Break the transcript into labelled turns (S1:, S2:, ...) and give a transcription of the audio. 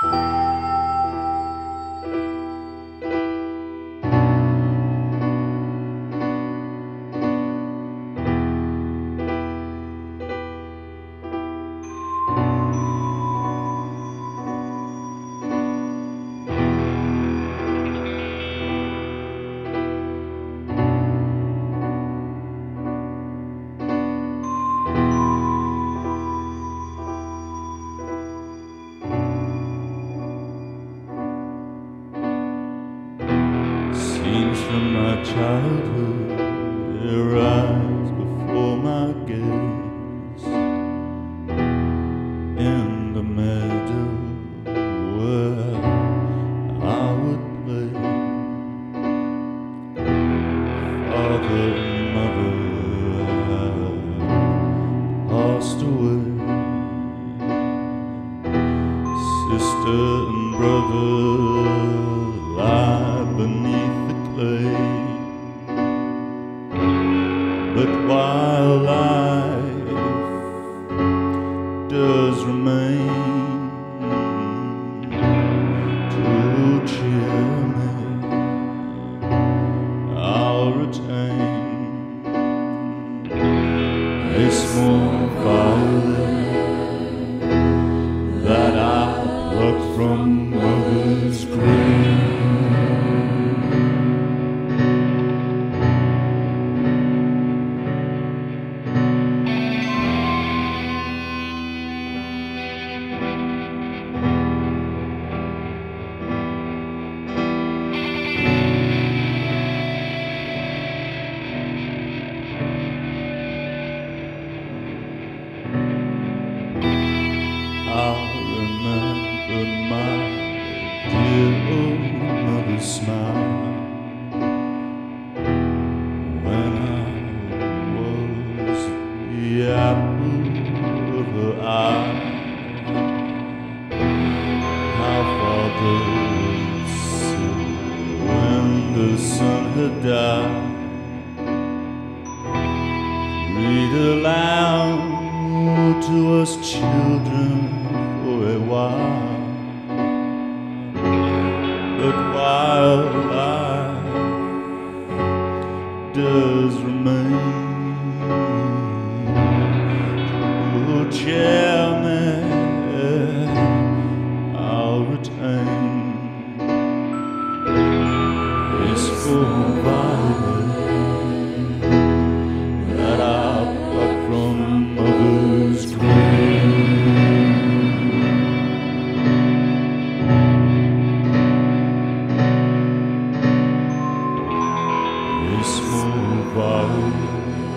S1: Música my childhood arise before my gaze. In the meadow where I would play. Father and mother passed away. Sister and brother But while life does remain to cheer me, I'll retain a small violin that I plucked from mother's grave. Remember my dear old mother's smile when I was the apple of her eye. How father would sit when the sun had died. Read aloud to us children does remain. Oh, child. Baum.